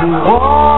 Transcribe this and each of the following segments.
Oh!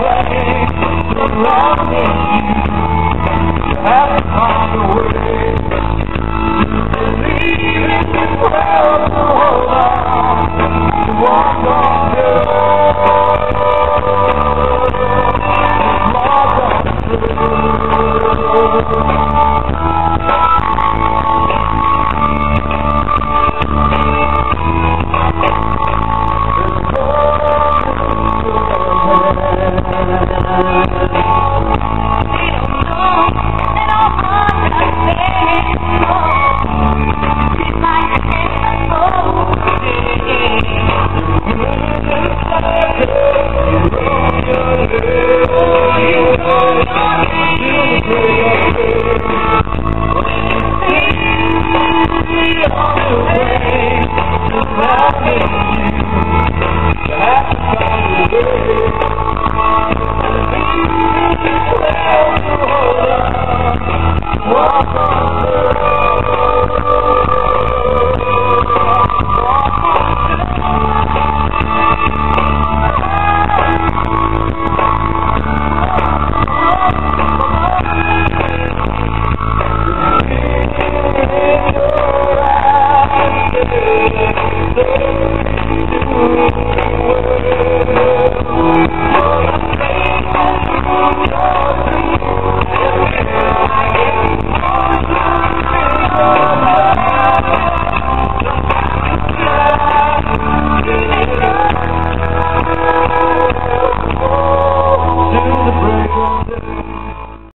away, surround me.